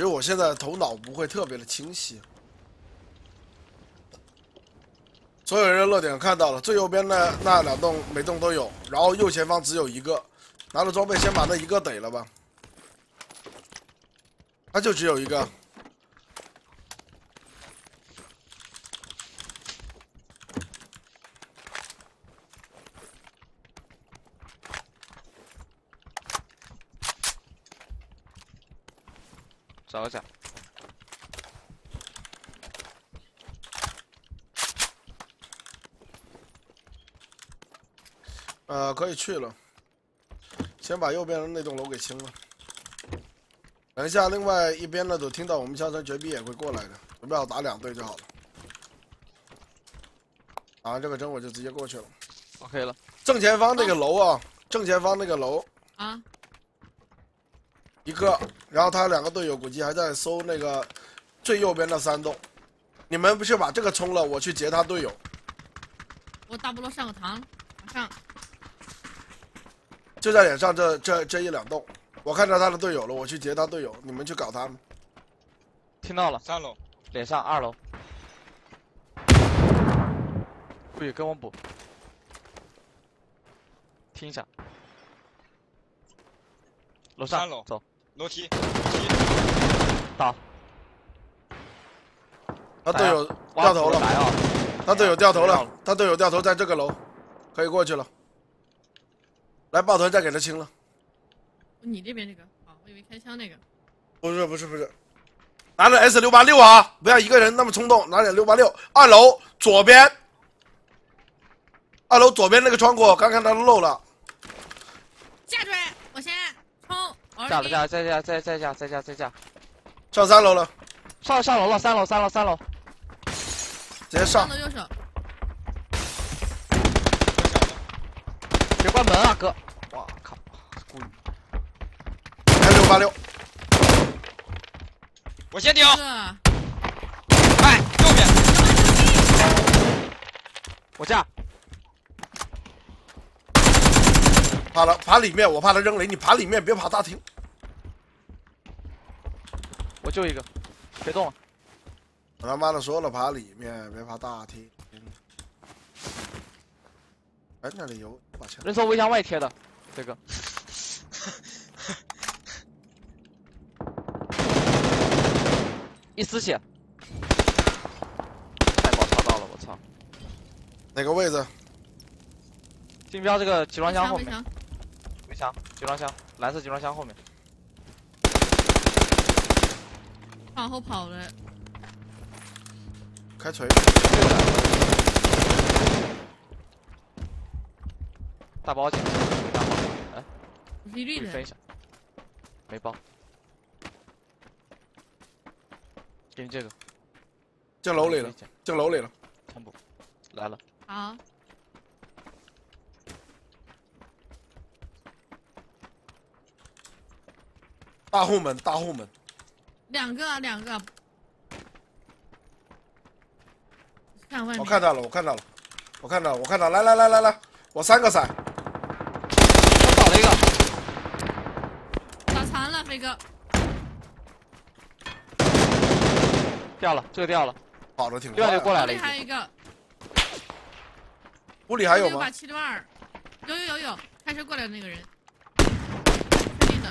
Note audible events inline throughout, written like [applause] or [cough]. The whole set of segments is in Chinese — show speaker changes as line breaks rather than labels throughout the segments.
只是我现在头脑不会特别的清晰。所有人的热点看到了，最右边的那两栋每栋都有，然后右前方只有一个，拿着装备先把那一个逮了吧。他就只有一个，
找一下。
呃，可以去了。先把右边的那栋楼给清了。等一下，另外一边的都听到我们枪声，绝壁也会过来的。准备好打两队就好了。打完这个针，我就直接过去了。
OK 了，
正前方那个楼啊，正前方那个楼
啊，
一个，然后他两个队友估计还在搜那个最右边的三栋。你们不去把这个冲了，我去截他队友。
我大菠萝上个膛，马上。
就在脸上这这这一两栋，我看到他的队友了，我去截他队友，你们去搞他们。
听到了，
三楼，
脸上二楼。不许跟我补，听一下。楼上
三楼
走，
楼梯，
打。
他队友掉头了，
来啊！
他队友掉头了
了，
他队友掉头在这个楼，可以过去了。来，抱团再给他清了。
你这边这个，啊，我以为开枪那个。
不是不是不是，拿着 S 六八六啊！不要一个人那么冲动，拿点六八六。二楼左边，二楼左边那个窗户，刚看他漏了。
架出来，我先冲。我
下了下再下再再下再下再下，
上三楼了，
上上楼了，三楼三楼三楼，
直接上。
上。的右手，
别关门啊哥！哇靠，故意。
六八六，
我先顶，
这
哎，右边，
我架，
爬了爬里面，我怕他扔雷，你爬里面，别爬大厅。
我救一个，别动了。
我他妈的说了，爬里面，别爬大厅。哎，那里有把枪。
人从围墙外贴的，这个。[laughs] 一丝血，太宝查到了，我操！
哪个位置？
金标这个集装箱后面，
围墙，
集装箱，蓝色集装箱后面，
往后跑了。
开锤。
大包进，大包，哎，
不是一绿的。
分，一下，没包，给你这个，
进楼里了，进楼里了。
同步，来了，
好，
大后门，大后门。
两个两个。看外面。
我看到了，我看到了，我看到了，我看到，来来来来来，我三个伞，
我倒了一个，
打残了，飞哥。
掉了，这个掉了，
跑的挺快的。
就过来了已
这里还有，一个，
屋里还有吗
有把？七六二，有有有有，开车过来的那个人，肯定的。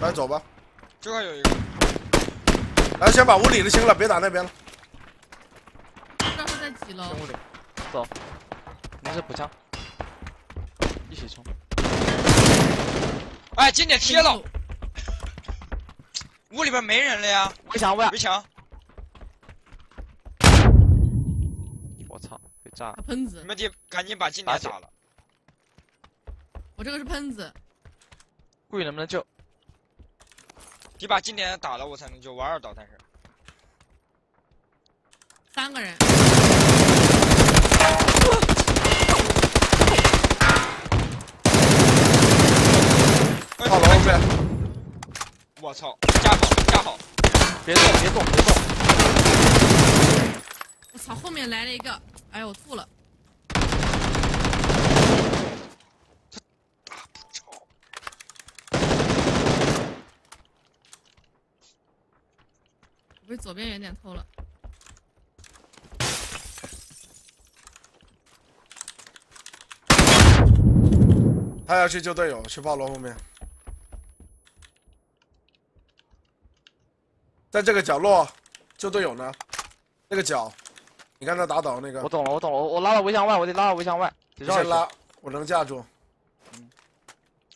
来走吧，
这块有一个，
来先把屋里的清了，别打那边了。
不知道他在几楼？
进。屋里，走，没事补枪，一起冲，
哎，今天贴了，屋里边没人了呀，
围墙围，
围墙，
我操，被炸了，
喷子。
你，们得赶紧把今天打了，
我这个是喷子，
顾宇能不能救？
得把今天打了我才能救，我二导弹是，
三个人。
哎
套楼后面，
我操，架好架好，
别动，别动，别动，
我操，后面来了一个，哎呦，我吐了。被左边远点偷了。
他要去救队友，去炮楼后面，在这个角落救队友呢，那个角，你看他打倒那个
我，懂了，我懂了，我我拉到围墙外，我得拉到围墙外，
先拉，我能架住。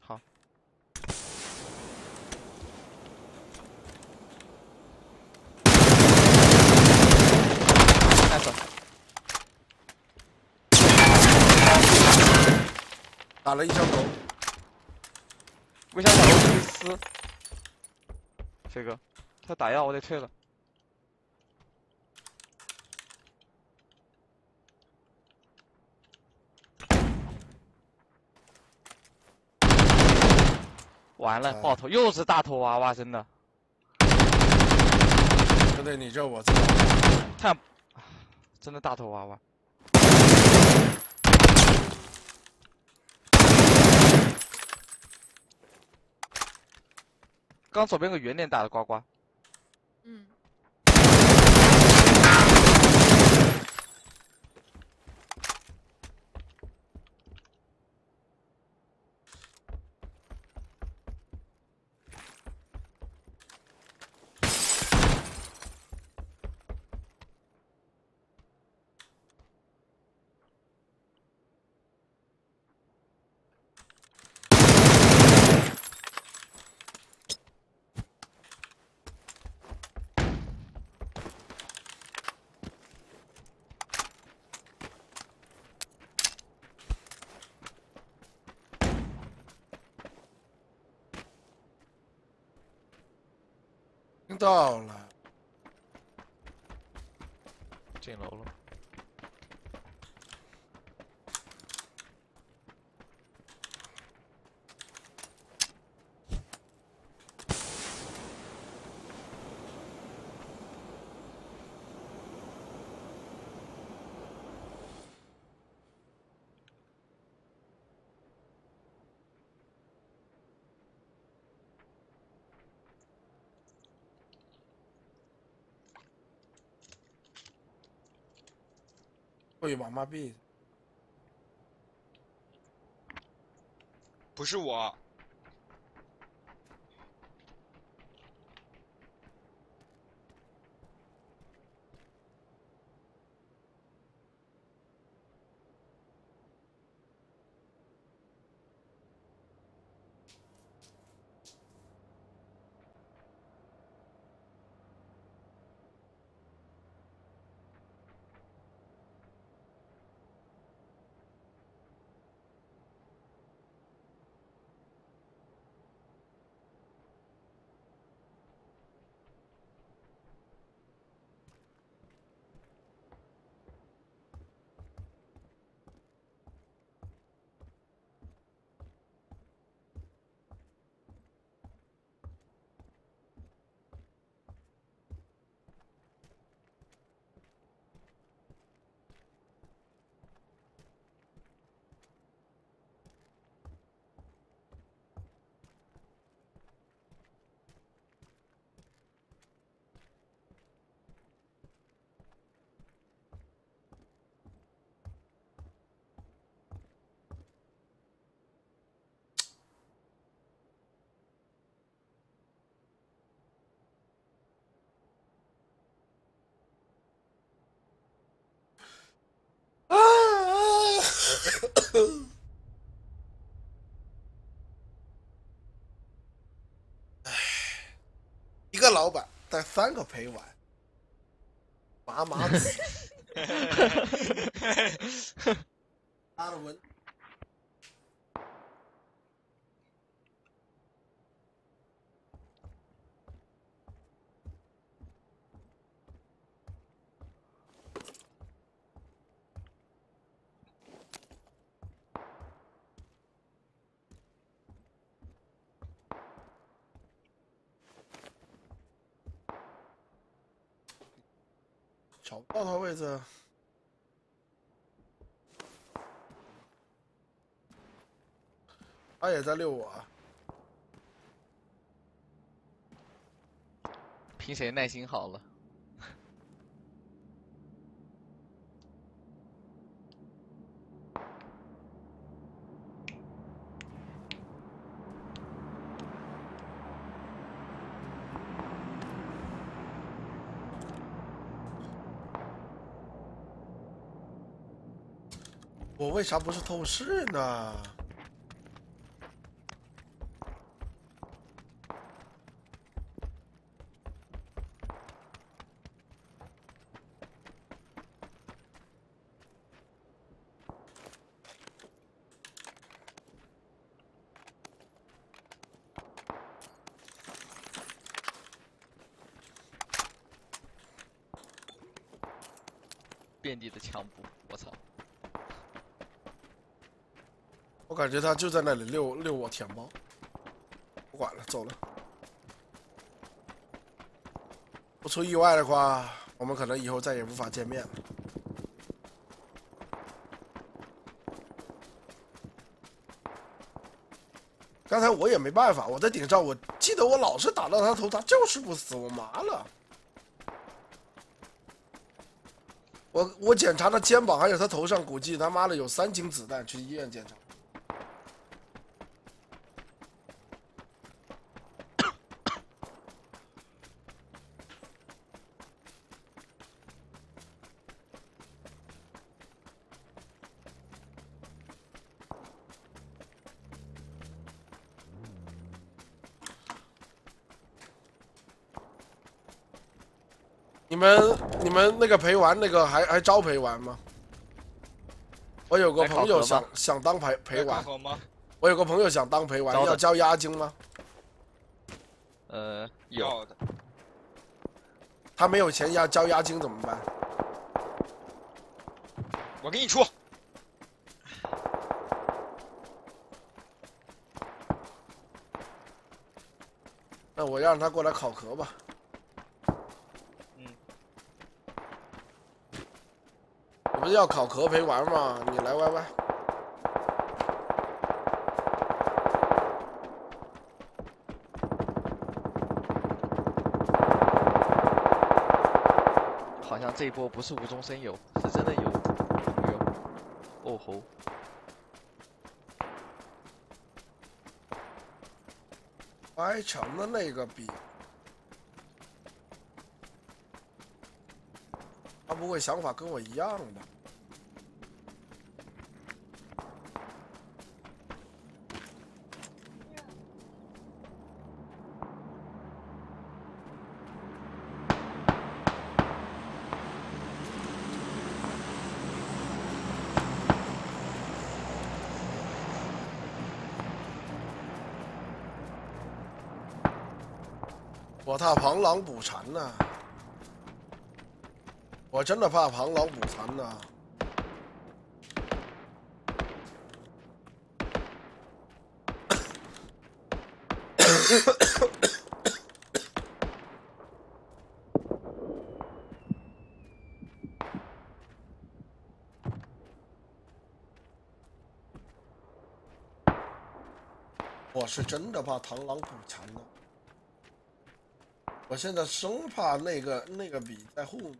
好。nice，
打了一枪头，
围墙角落可以撕。飞哥，他打药，我得退了。完了，
哎
爆头，又是大头娃娃，真的。
兄弟，你这我知道。
真的大头娃娃。刚左边个圆脸打的呱呱，
嗯，
听到了，
进楼了。
喂妈妈逼
不是我
啊！唉，一个老板带三个陪玩，麻麻子。[laughs] [laughs] 阿文，找不到他位置。他也在遛我，
凭谁耐心好了？
为啥不是透视呢？
遍地的枪步，我！
感觉他就在那里遛遛我舔包，不管了，走了。不出意外的话，我们可能以后再也无法见面了。刚才我也没办法，我在顶上，我记得我老是打到他头，他就是不死，我麻了。我我检查他肩膀，还有他头上，估计他妈的有三斤子弹，去医院检查。你们你们那个陪玩那个还还招陪玩吗？我有个朋友想想当陪陪玩，
好吗？
我有个朋友想当陪玩，要交押金吗？
呃，有
要的，
他没有钱要交押金怎么办？
我给你出。
那我让他过来考核吧。
嗯，
你不是要考壳陪玩吗？你来 YY。
好像这一波不是无中生有，是真的有朋友。哦吼，
歪墙的那个比，他不会想法跟我一样吧？怕螳螂捕蝉呢、我真的怕螳螂捕蝉呢、我是真的怕螳螂捕蝉呢、我现在生怕那个那个笔在后面。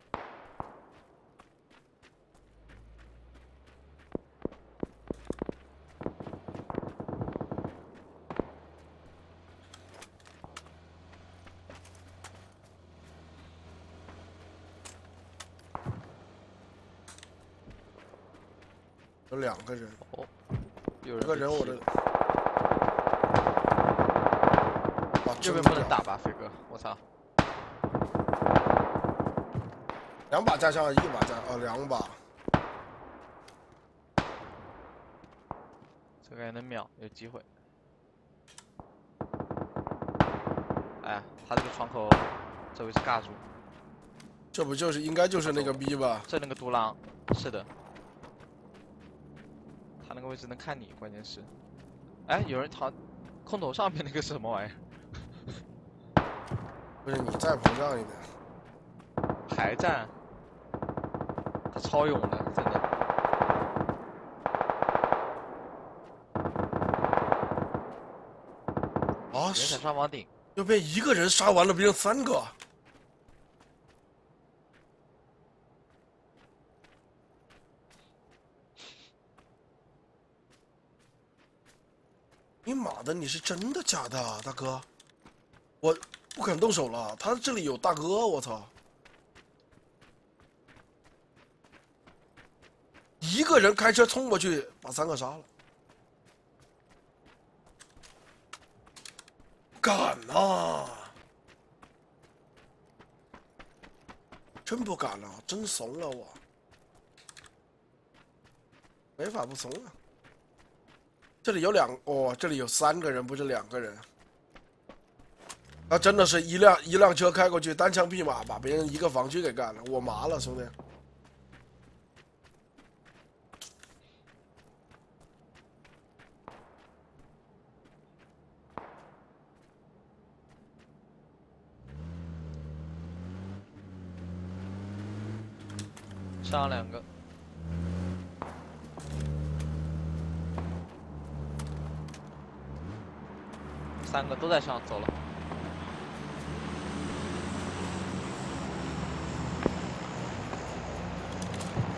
有两个人，哦
有人
一个人我的
踢了，
啊，
右边不能打吧，飞哥，我操！
两把加枪，一把加哦，两把。
这个还能秒，有机会。哎，他这个窗口这位置尬住，
这不就是应该就是那个逼吧？
这那个独狼，是的。他那个位置能看你，关键是，哎，有人逃，空投上面那个是什么玩意儿？
不是你再膨胀一点。
还站，他超勇的，真的。
啊，
人
是
闪上房顶，
又被一个人杀完了，变成三个。[laughs] 你妈的，你是真的假的啊，大哥？我不敢动手了，他这里有大哥，我操！一个人开车冲过去把三个杀了，敢呐！真不敢了，真怂了我，没法不怂啊！这里有两哦，这里有三个人，不是两个人。那真的是一辆一辆车开过去，单枪匹马把别人一个房区给干了，我麻了，兄弟。
上两个，三个都在上走了。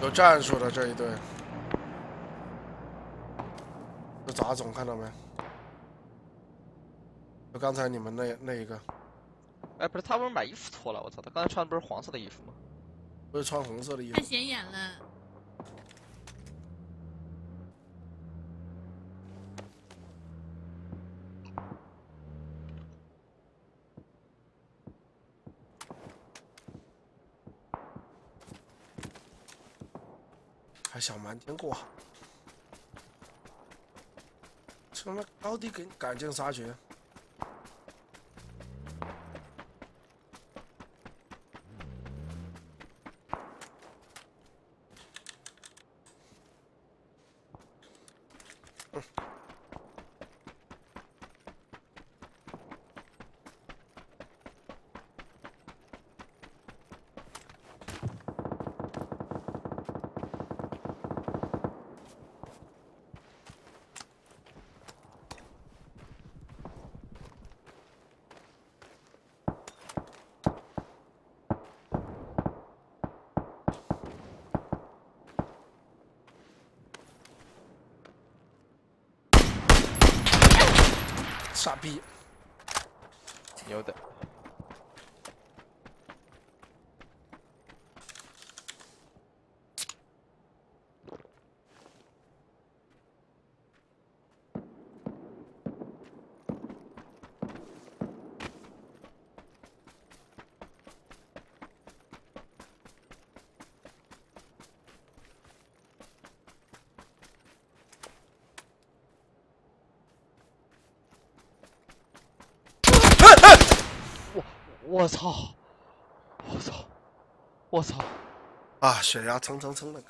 有战术的这一队，这杂种看到没？就刚才你们那那一个，
哎，不是，他不是把衣服脱了？我操，他刚才穿的不是黄色的衣服吗？
不是穿红色的衣服
太。显眼了。
还想瞒天过海，他妈高低给赶尽杀绝。傻逼！
牛的。我我操！我操！我操！
啊，血压蹭蹭蹭的。